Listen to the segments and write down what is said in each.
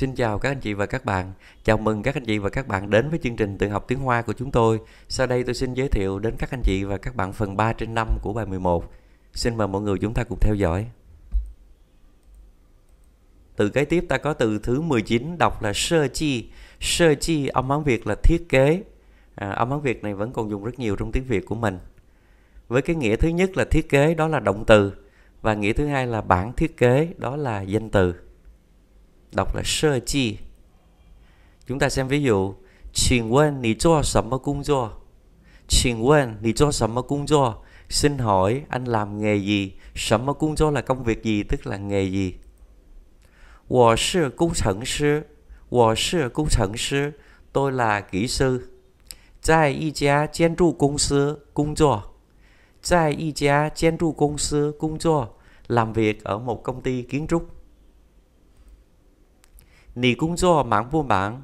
Xin chào các anh chị và các bạn. Chào mừng các anh chị và các bạn đến với chương trình tự học tiếng Hoa của chúng tôi. Sau đây tôi xin giới thiệu đến các anh chị và các bạn phần 3 trên 5 của bài 11. Xin mời mọi người chúng ta cùng theo dõi. Từ kế tiếp ta có từ thứ 19 đọc là sơ chi. Sơ chi âm Hán Việt là thiết kế. À, âm Hán Việt này vẫn còn dùng rất nhiều trong tiếng Việt của mình. Với cái nghĩa thứ nhất là thiết kế đó là động từ và nghĩa thứ hai là bản thiết kế đó là danh từ đọc là sơ chi. Chúng ta xem ví dụ Xin quên nì cho sắm cung do? Xin quên nì cho sắm cung do? Xin hỏi anh làm nghề gì? Sắm cung do là công việc gì? Tức là nghề gì? Wo shi cung thận sư Wo shi cung thận sư Tôi là kỹ sư. Tại y gia kiến trúc công sư Cung do Tại y gia kiến trúc công sư Cung do Làm việc ở một công ty kiến trúc. 你工作忙不忙？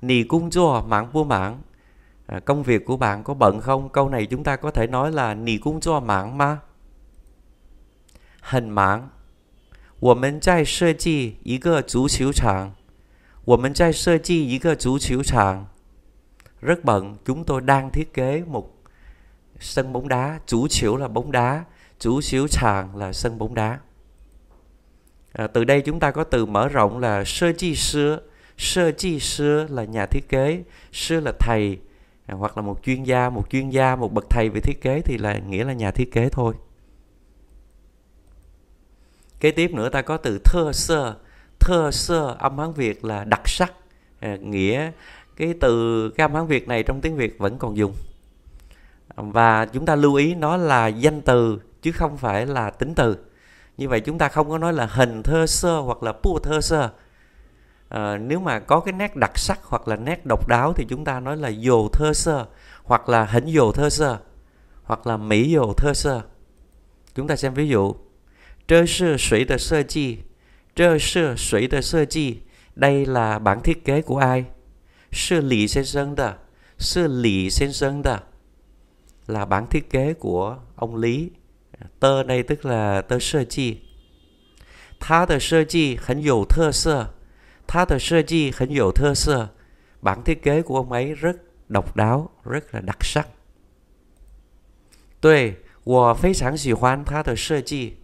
你工作忙不忙？À, công việc của bạn có bận không? Câu này chúng ta có thể nói là Nì cung cho mạng mà. Hẳn mạng. 我们在设计一个足球场。我们在设计一个足球场。Rất bận, chúng tôi đang thiết kế một sân bóng đá. Chủ chiếu là bóng đá, chủ chiếu tràng là sân bóng đá. À, từ đây chúng ta có từ mở rộng là sơ chi sư sơ chi sư là nhà thiết kế sư là thầy à, hoặc là một chuyên gia một chuyên gia một bậc thầy về thiết kế thì là nghĩa là nhà thiết kế thôi. Kế tiếp nữa ta có từ thơ sơ. Thơ sơ âm hán việt là đặc sắc. À, nghĩa cái từ cái âm hán việt này trong tiếng việt vẫn còn dùng. Và chúng ta lưu ý nó là danh từ chứ không phải là tính từ như vậy chúng ta không có nói là hình thơ sơ hoặc là pu thơ sơ. À, nếu mà có cái nét đặc sắc hoặc là nét độc đáo thì chúng ta nói là dồ thơ sơ hoặc là hình dồ thơ sơ hoặc là mỹ dồ thơ sơ. Chúng ta xem ví dụ Trơ sư sủy tờ sơ chi Trơ sư sủy tờ sơ chi Đây là bản thiết kế của ai? Sư Lý Sen Sơn de Sư Lý Sen Sơn Là bản thiết kế của ông Lý Tơ đây tức là tơ sơ chi. 它的设计很有特色。它的设计很有特色。Bản thiết kế của ông ấy rất độc đáo, rất là đặc sắc. 对，我非常喜欢它的设计。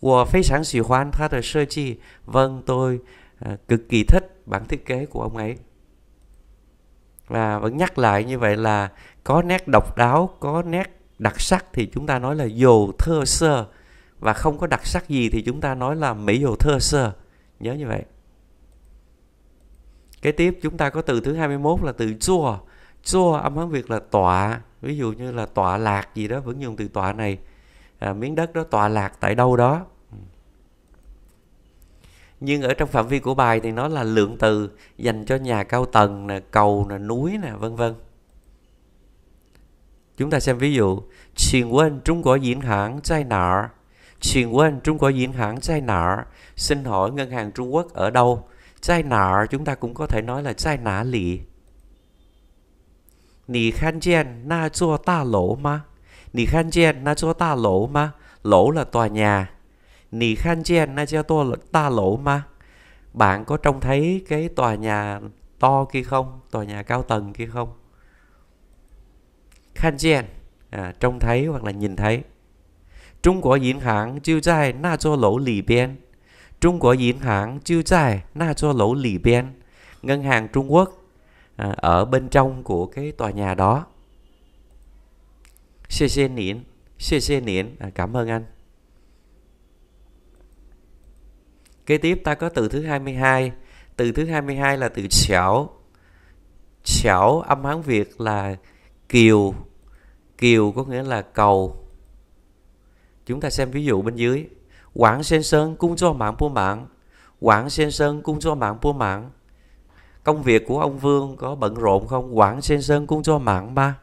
我非常喜欢它的设计。Vâng, tôi à, cực kỳ thích bản thiết kế của ông ấy. Và vẫn nhắc lại như vậy là có nét độc đáo, có nét đặc sắc thì chúng ta nói là dồ thơ sơ. Và không có đặc sắc gì thì chúng ta nói là mỹ dồ thơ sơ. Nhớ như vậy. Kế tiếp chúng ta có từ thứ 21 là từ chua. Chua âm hán việt là tọa. Ví dụ như là tọa lạc gì đó vẫn dùng từ tọa này. À, miếng đất đó tọa lạc tại đâu đó. Nhưng ở trong phạm vi của bài thì nó là lượng từ dành cho nhà cao tầng nè cầu nè núi nè vân vân. Chúng ta xem ví dụ, xin quên Trung Quốc diễn hãng chai nợ. xin quên Trung Quốc diễn hãng chai nợ. Xin hỏi ngân hàng Trung Quốc ở đâu? Chai nợ chúng ta cũng có thể nói là chai nã lì. Nì khan chen na chua ta lỗ mà. Nì khan chen na chua ta lỗ mà. Lỗ là tòa nhà. Nì khan chen na chua to ta lỗ mà. Bạn có trông thấy cái tòa nhà to kia không? Tòa nhà cao tầng kia không? 看见 à, trông thấy hoặc là nhìn thấy. Trung Quốc银行就在那座楼里边。Trung Quốc银行就在那座楼里边。Ngân hàng Trung Quốc à, ở bên trong của cái tòa nhà đó. Xê xê niễn, xê xê niễn, à, cảm ơn anh. Kế tiếp ta có từ thứ 22. Từ thứ 22 là từ chảo. Chảo âm hán Việt là kiều kiều có nghĩa là cầu. Chúng ta xem ví dụ bên dưới. Quảng sen sơn cung cho mạng của mạng. Quảng sen sơn cung cho mạng của mạng. Công việc của ông vương có bận rộn không? Quảng sen sơn cung cho mạng ba.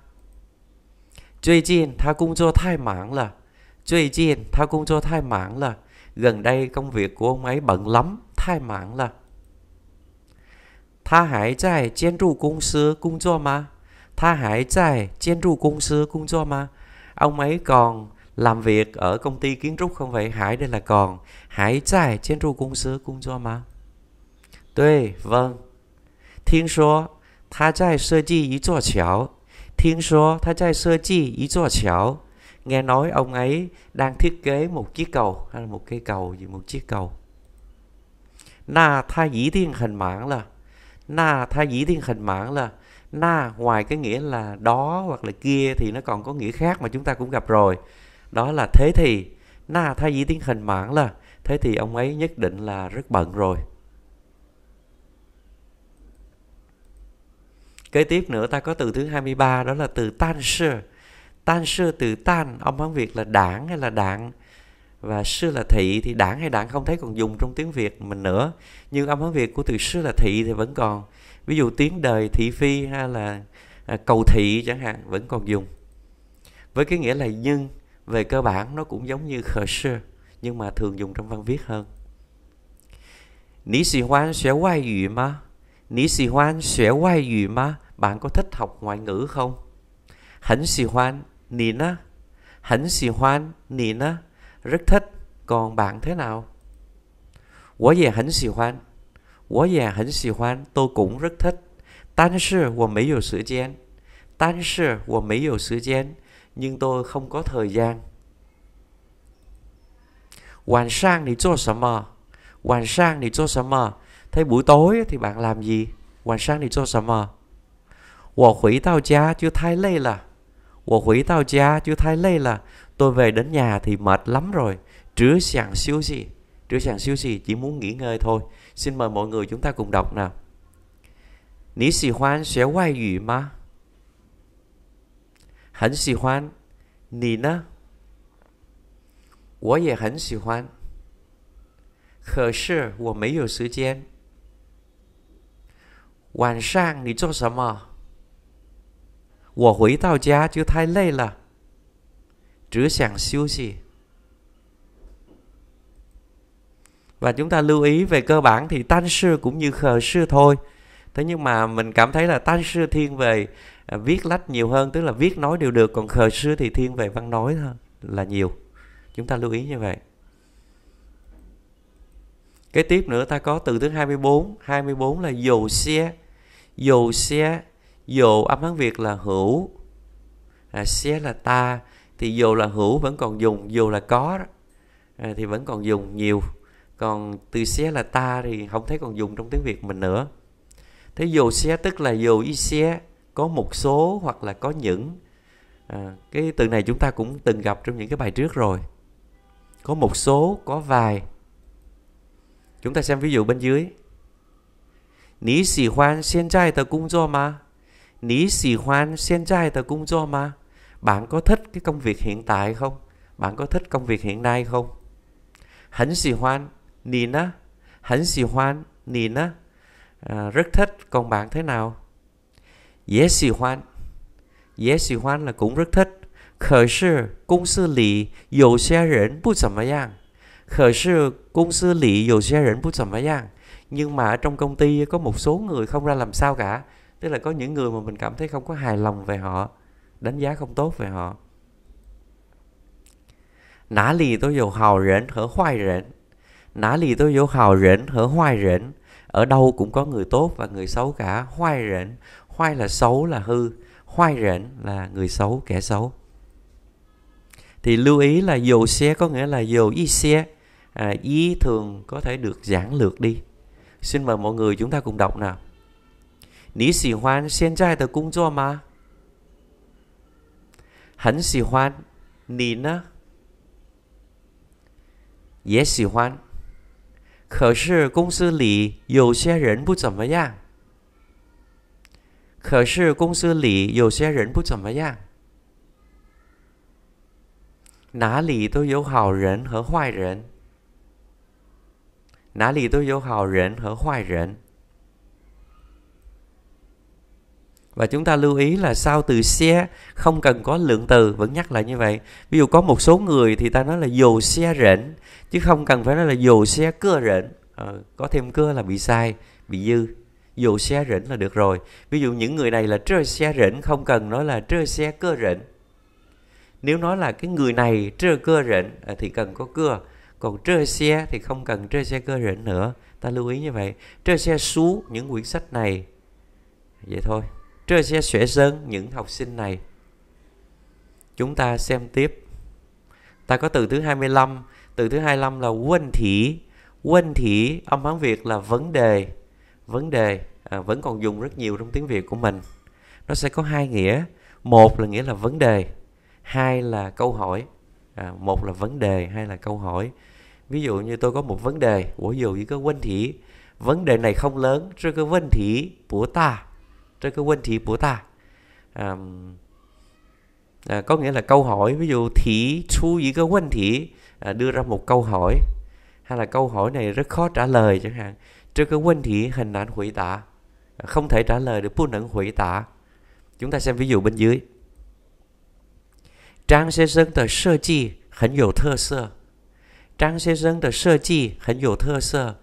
Truy chiên tha cung cho thai mạng là. Truy chiên tha cung cho thai mạng là. Gần đây công việc của ông ấy bận lắm, Thai mạng là. Tha hải trai chén ru cung sư cung cho mà 他还在建筑公司工作吗？Ông ấy còn làm việc ở công ty kiến trúc không vậy? Hải đây là còn. Hải tại 建筑公司工作吗？ 对，vâng. 听说他在设计一座桥。听说他在设计一座桥。Nghe nói ông ấy đang thiết kế một chiếc cầu hay là một cây cầu gì một chiếc cầu. Na tha dĩ thiên hình mãn là na tha dĩ thiên hình mãn là na ngoài cái nghĩa là đó hoặc là kia thì nó còn có nghĩa khác mà chúng ta cũng gặp rồi. Đó là thế thì na thay vì tiếng hình mãn là thế thì ông ấy nhất định là rất bận rồi. Kế tiếp nữa ta có từ thứ 23 đó là từ tan sư. Tan sư từ tan, ông Hán Việt là đảng hay là đạn. Và sư là thị thì đảng hay đảng không thấy còn dùng trong tiếng Việt mình nữa. Nhưng âm Hán Việt của từ sư là thị thì vẫn còn ví dụ tiếng đời thị phi hay là à, cầu thị chẳng hạn, vẫn còn dùng. Với cái nghĩa là nhưng, về cơ bản nó cũng giống như khờ sơ, nhưng mà thường dùng trong văn viết hơn. Nǐ xì hoan xóe ngoại ngữ mà Nǐ xì hoan xóe ngoại ngữ mà Bạn có thích học ngoại ngữ không? Hẳn xì hoan nì nà Hẳn xì hoan nì nà Rất thích, Còn bạn thế nào? Wo ye hẳn xì hoan 我也很喜欢，tôi cũng rất thích. 但是我没有时间，但是我没有时间，nhưng tôi không có thời gian. 晚上你做什么？晚上你做什么？Thế buổi tối thì bạn làm gì? 晚上你做什么？我回到家就太累了。我回到家就太累了。Tôi về đến nhà thì mệt lắm rồi.只想休息。只想休息 chỉ muốn nghỉ ngơi thôi. Xin mời mọi người chúng ta cùng đọc nào. 你喜欢学外语吗？很喜欢。你呢？我也很喜欢，可是我没有时间。晚上你做什么？我回到家就太累了，只想休息。 Và chúng ta lưu ý về cơ bản thì tan sư cũng như khờ sư thôi. Thế nhưng mà mình cảm thấy là tan sư thiên về à, viết lách nhiều hơn, tức là viết nói đều được, còn khờ sư thì thiên về văn nói thôi là nhiều. Chúng ta lưu ý như vậy. Kế tiếp nữa ta có từ thứ 24. 24 là dầu xe. Dầu xe. Dầu âm Hán Việt là hữu. À, xe là ta. Thì dầu là hữu vẫn còn dùng. Dầu là có. À, thì vẫn còn dùng nhiều còn từ xe là ta thì không thấy còn dùng trong tiếng việt mình nữa. Thế dù xe tức là dù y xe có một số hoặc là có những à, cái từ này chúng ta cũng từng gặp trong những cái bài trước rồi. Có một số có vài. Chúng ta xem ví dụ bên dưới. Ní xỉ hoan hiện trai tờ cung do mà. Ní xỉ hoan hiện trai tờ cung do mà. Bạn có thích cái công việc hiện tại không? Bạn có thích công việc hiện nay không? Hẳn xỉ hoan nì á. Hẳn xỉ hoan, nì á. À, rất thích, còn bạn thế nào? Dễ xỉ hoan. Dễ xỉ hoan là cũng rất thích. 可是公司里有些人不怎么样。可是公司里有些人不怎么样。Nhưng mà ở trong công ty có một số người không ra làm sao cả. Tức là có những người mà mình cảm thấy không có hài lòng về họ. Đánh giá không tốt về họ. Nã lì tôi dầu hào rỉnh hở hoài rỉnh. Nã lì tôi dầu hào rỉnh hở hoài rỉnh. Ở đâu cũng có người tốt và người xấu cả. Hoài rỉnh. Hoài là xấu là hư. Hoài rỉnh là người xấu, kẻ xấu thì lưu ý là dầu xe có nghĩa là dầu y xe à, y thường có thể được giảng lược đi xin mời mọi người chúng ta cùng đọc nào 你喜欢现在的工作吗？很喜欢。你呢？也喜欢。 可是公司里有些人不怎么样。可是公司里有些人不怎么样。哪里都有好人和坏人。哪里都有好人和坏人。Và chúng ta lưu ý là sau từ xe không cần có lượng từ, vẫn nhắc lại như vậy. Ví dụ có một số người thì ta nói là dù xe rỉnh, chứ không cần phải nói là dù xe cưa rỉnh. Ờ, có thêm cưa là bị sai, bị dư. Dù xe rỉnh là được rồi. Ví dụ những người này là trơ xe rỉnh, không cần nói là trơ xe cưa rỉnh nếu nói là cái người này trơ cưa rệnh à, ờ, thì cần có cưa còn trơ xe thì không cần trơ xe cưa rỉnh nữa ta lưu ý như vậy trơ xe xuống những quyển sách này vậy thôi trơ những học sinh này. Chúng ta xem tiếp. Ta có từ thứ 25 từ thứ 25 là quân thị quân thị âm hán việt là vấn đề. Vấn đề à, vẫn còn dùng rất nhiều trong tiếng việt của mình. Nó sẽ có hai nghĩa. Một là nghĩa là vấn đề. Hai là câu hỏi. À, một là vấn đề hai là câu hỏi. Ví dụ như tôi có một vấn đề. Ví dụ như cái vấn thị vấn đề này không lớn cho cái vấn thị của ta cho cái vấn thị của ta à, à, có nghĩa là câu hỏi ví dụ thị chu gì cái vấn thị à, đưa ra một câu hỏi hay là câu hỏi này rất khó trả lời chẳng hạn cho cái vấn thị hình ảnh hủy tạ à, không thể trả lời được bu nẫn hủy tạ chúng ta xem ví dụ bên dưới Trang先生的设计很有特色。Trang先生的设计很有特色。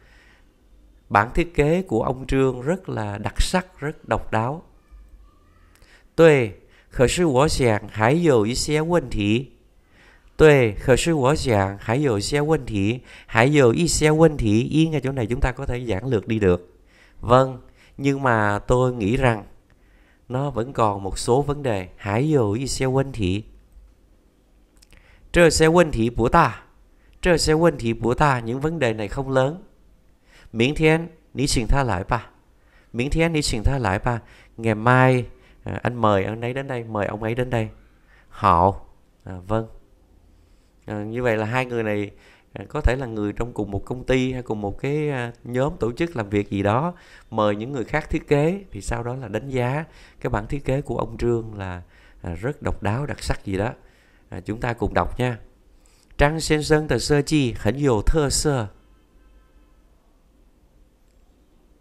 Bản thiết kế của ông Trương rất là đặc sắc, rất độc đáo. 对，可是我想还有一些问题。对，可是我想还有一些问题，还有一些问题 yên ở chỗ này chúng ta có thể giảng lược đi được. Vâng, nhưng mà tôi nghĩ rằng nó vẫn còn một số vấn đề. Hãy有一些问题。这些问题不大，这些问题不大，những vấn đề này không lớn. Miễn thiên, ní xin tha lại ba. Miễn thiên, ní xin tha lại ba. Ngày mai à, anh mời anh ấy đến đây, mời ông ấy đến đây. Họ, à, vâng. À, như vậy là hai người này à, có thể là người trong cùng một công ty hay cùng một cái à, nhóm tổ chức làm việc gì đó mời những người khác thiết kế thì sau đó là đánh giá cái bản thiết kế của ông trương là rất độc đáo đặc sắc gì đó à, chúng ta cùng đọc nha trang sinh sơn tờ sơ chi hẳn nhiều thơ sơ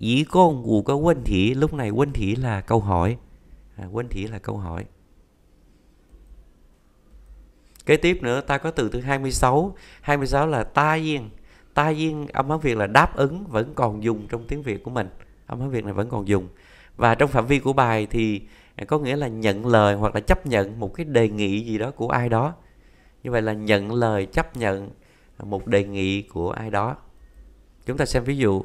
Ý công ủ có quân thị. Lúc này quân thị là câu hỏi. À, quân thị là câu hỏi. Kế tiếp nữa ta có từ thứ 26. 26 là ta yên. Ta yên âm hán Việt là đáp ứng vẫn còn dùng trong tiếng Việt của mình. Âm hán Việt này vẫn còn dùng. Và trong phạm vi của bài thì à, có nghĩa là nhận lời hoặc là chấp nhận một cái đề nghị gì đó của ai đó như vậy là nhận lời chấp nhận một đề nghị của ai đó chúng ta xem ví dụ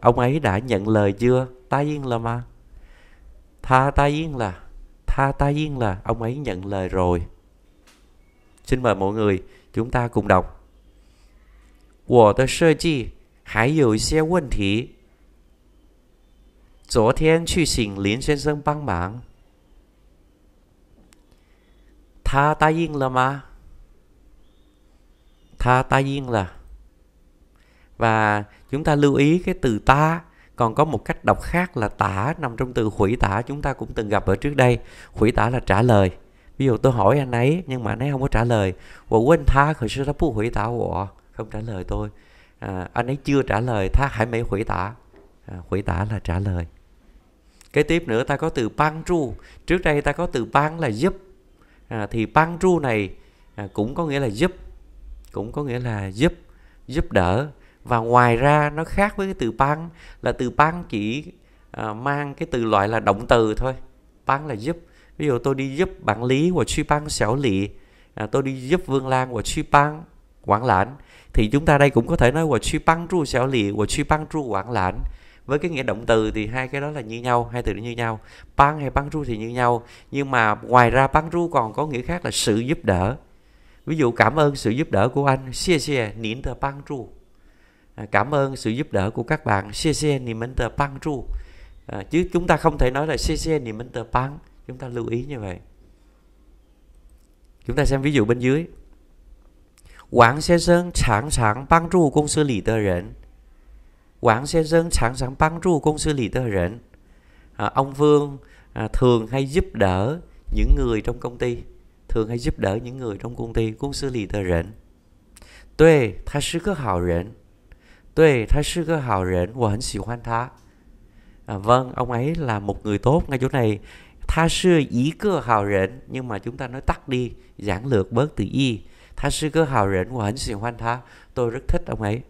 ông ấy đã nhận lời chưa? Ta yên là mà. Tha ta yên là. Tha ta yên là. Ông ấy nhận lời rồi. Xin mời mọi người chúng ta cùng đọc. 我的设计还有一些问题。昨天去请林先生帮忙。他答应了吗？Tha ta yên là và chúng ta lưu ý cái từ ta. Còn có một cách đọc khác là tả nằm trong từ hủy tả. Chúng ta cũng từng gặp ở trước đây. Hủy tả là trả lời. Ví dụ tôi hỏi anh ấy nhưng mà anh ấy không có trả lời. Và quên tha khởi sư bu hủy tả của không trả lời tôi. À, anh ấy chưa trả lời tha hãy mấy hủy tả. À, hủy tả là trả lời. Kế tiếp nữa ta có từ băng tru trước đây ta có từ băng là giúp. À, thì băng tru này à, cũng có nghĩa là giúp. Cũng có nghĩa là giúp. Giúp đỡ và ngoài ra nó khác với cái từ băng là từ băng chỉ uh, mang cái từ loại là động từ thôi. Băng là giúp. Ví dụ tôi đi giúp bạn lý của truy băng xảo lị à, tôi đi giúp vương lan của truy băng quảng lãnh thì chúng ta đây cũng có thể nói là truy băng tru xảo lị của truy băng tru quảng lãnh. Với cái nghĩa động từ thì hai cái đó là như nhau hai từ đó như nhau. Băng hay băng tru thì như nhau. Nhưng mà ngoài ra băng tru còn có nghĩa khác là sự giúp đỡ. Ví dụ cảm ơn sự giúp đỡ của anh. Xia xia nín tờ băng tru. À, cảm ơn sự giúp đỡ của các bạn. Chia sẻ niềm ân tờ à, chứ chúng ta không thể nói là chia sẻ niềm ân chúng ta lưu ý như vậy. Chúng ta xem ví dụ bên dưới. Wang Sen Sơn sẵn sàng băng tru công sư lý tơ rỉnh Wang Sen Sơn sẵn sàng băng ru công sư lý tơ rỉnh à, ông Vương à, thường hay giúp đỡ những người trong công ty. Thường hay giúp đỡ những người trong công ty công sư lý tờ rỉnh Tuệ, ta sư cơ hào rỉnh 对，他是个好人，我很喜欢他。À, vâng, ông ấy là một người tốt. Ngay chỗ này, tha sư ý cơ hào rệnh, nhưng mà chúng ta nói tắt đi, giản lược bớt từ y. Tha sư cơ hào rệnh, và hẳn xì hoan tha. Tôi rất thích ông ấy.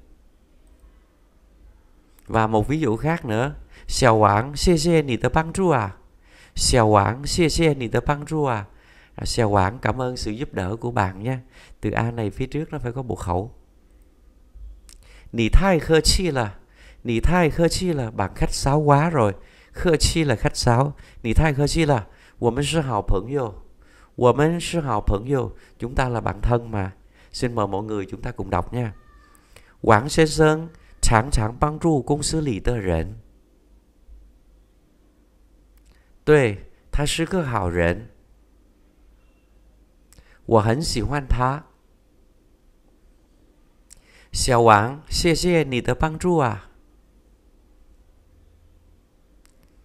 Và một ví dụ khác nữa. Xiao Wang, xie xie nì tờ băng tru à. Xiao Wang, xie xie nì tờ băng tru à. à Xiao Wang, cảm ơn sự giúp đỡ của bạn nha. Từ A này phía trước nó phải có buộc khẩu. Nì thai khơ chi là. Nì thai khơ chi là bạn khách sáo quá rồi. Khơ chi là khách sáo. Nì thai khơ chi là. 我们是好朋友。我们是好朋友. Chúng ta là bạn thân mà. Xin mời mọi người chúng ta cùng đọc nha. Quảng先生常常帮助公司里的人。对，他是个好人，我很喜欢他。 小王，谢谢你的帮助啊！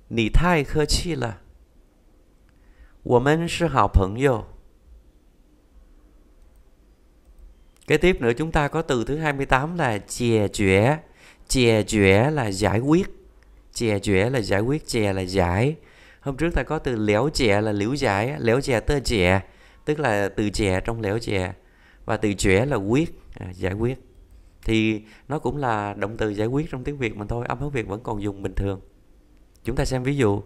你太客气了，我们是好朋友。Kế tiếp nữa chúng ta có từ thứ 28 là chè chỏe. Chè chỏe là giải quyết. Chè chỏe là giải quyết, chè là giải. Hôm trước ta có từ léo chè là liễu giải, léo chè tơ chè, tức là từ chè trong léo chè. Và từ chỏe là quyết, à, giải quyết. Thì nó cũng là động từ giải quyết trong tiếng Việt mà thôi, âm hán Việt vẫn còn dùng bình thường. Chúng ta xem ví dụ.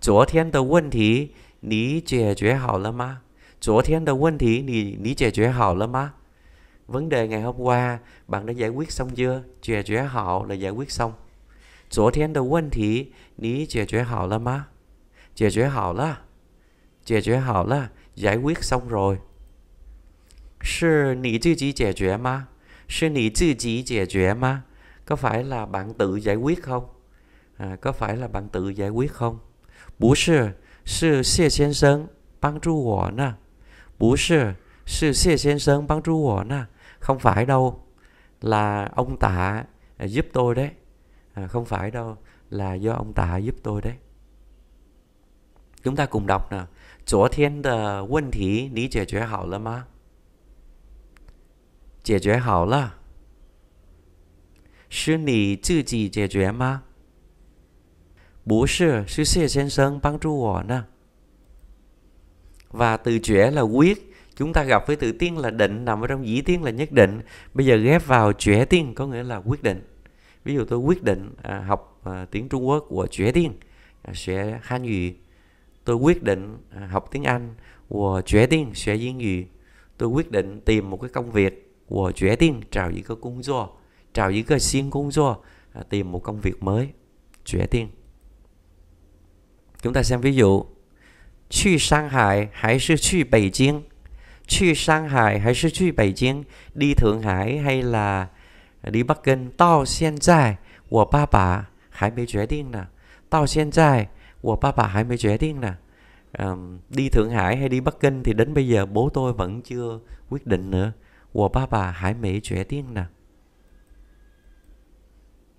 昨天的问题你解决好了吗？昨天的问题你你解决好了吗？vấn đề ngày hôm qua bạn đã giải quyết xong chưa giải quyết hảo là giải quyết xong 昨天的问题你解决好了吗解决好了解决好了 giải quyết xong rồi 是你自己解决吗 是你自己解决吗 có phải là bạn tự giải quyết không à, có phải là bạn tự giải quyết không 不是是谢先生帮助我呢不是是谢先生帮助我呢 không phải đâu là ông tạ giúp tôi đấy à, không phải đâu là do ông tạ giúp tôi đấy chúng ta cùng đọc nè 昨天的问题你解决好了吗？ 解决好了。是你自己解决吗？不是，是谢先生帮助我呢。Và từ chuyển là quyết chúng ta gặp với từ tiên là định nằm ở trong dĩ tiên là nhất định bây giờ ghép vào chuyển tiên có nghĩa là quyết định ví dụ tôi quyết định à, học à, tiếng Trung Quốc của chuyển tiên à, sẽ Han ngữ tôi quyết định à, học tiếng Anh của chuyển tiên sẽ yên ngữ tôi quyết định tìm một cái công việc của chuyển tiên trào những cái công作trào những cái xin công作à, tìm một công việc mới chuyển tiên chúng ta xem ví dụ 去上海还是去北京？去上海还是去北京？đi Thượng Hải hay là đi Bắc Kinh? 到现在我爸爸还没决定呢。到现在我爸爸还没决定呢。Um, đi Thượng Hải hay đi Bắc Kinh thì đến bây giờ bố tôi vẫn chưa quyết định nữa. 我爸爸还没决定呢。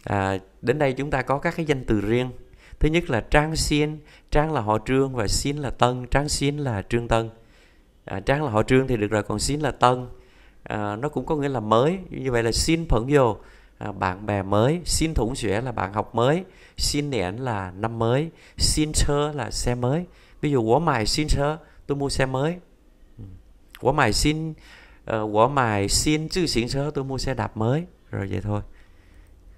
À, đến đây chúng ta có các cái danh từ riêng. Thứ nhất là Trang Xiên, Trang là họ Trương và Xin là Tân, Trang Xiên là Trương Tân à, Trang là họ Trương thì được rồi còn Xin là Tân à, nó cũng có nghĩa là mới như vậy là Xin phận vô à, bạn bè mới Xin thủng xuyẻ là bạn học mới Xin nẻn là năm mới Xin chơ là xe mới ví dụ của mài xin chơ tôi mua xe mới của mài xin Ờ, quả mài xin chữ xịn sớ tôi mua xe đạp mới. Rồi vậy thôi.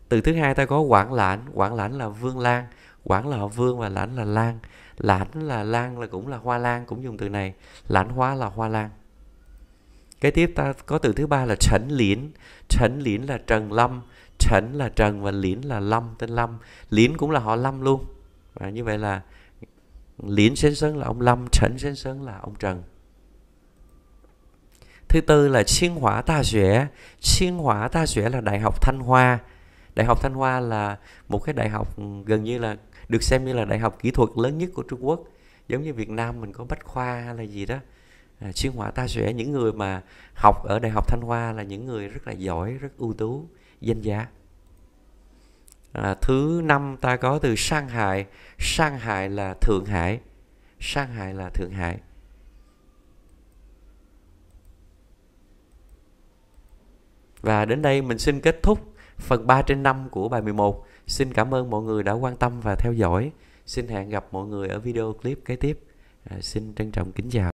Từ thứ hai ta có quảng lãnh. Quảng lãnh là vương lan. Quảng là họ vương và lãnh là lan. Lãnh là lan là cũng là hoa lan, cũng dùng từ này. Lãnh hoa là hoa lan. Kế tiếp ta có từ thứ ba là trần liễn trần liễn là trần lâm. Trần là trần và liễn là lâm, tên lâm. Liễn cũng là họ lâm luôn. Và như vậy là liễn sen sơn là ông lâm trần sen sơn là ông trần thứ tư là Chiên Hóa Ta Xuế Chiên Hóa Ta Xuế là Đại học Thanh Hoa Đại học Thanh Hoa là một cái đại học gần như là được xem như là đại học kỹ thuật lớn nhất của Trung Quốc giống như Việt Nam mình có Bách Khoa hay là gì đó. À, Chiên Hóa Ta Xuế những người mà học ở Đại học Thanh Hoa là những người rất là giỏi rất ưu tú danh giá. À, thứ năm ta có từ Sang Hải Sang Hải là Thượng Hải. Sang Hải là Thượng Hải. Và đến đây mình xin kết thúc phần 3 trên 5 của bài 11. Xin cảm ơn mọi người đã quan tâm và theo dõi. Xin hẹn gặp mọi người ở video clip kế tiếp. À, xin trân trọng kính chào.